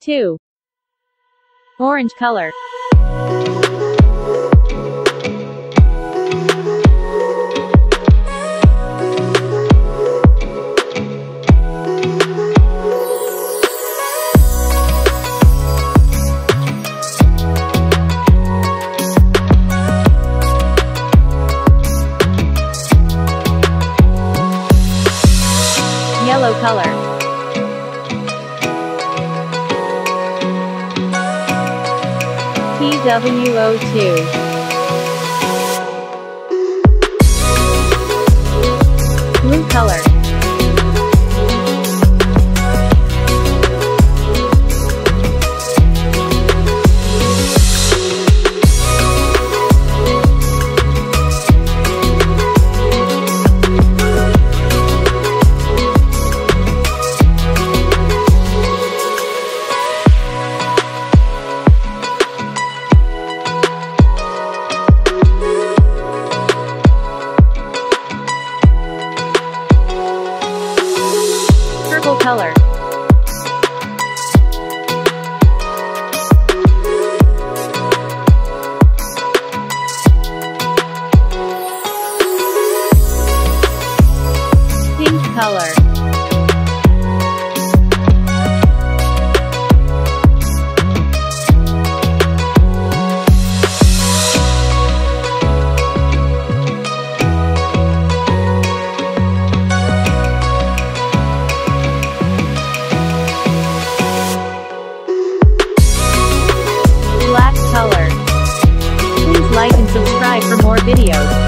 2. Orange color. Yellow color. TWO2. Blue color. Purple color. Pink color. Like and subscribe for more videos.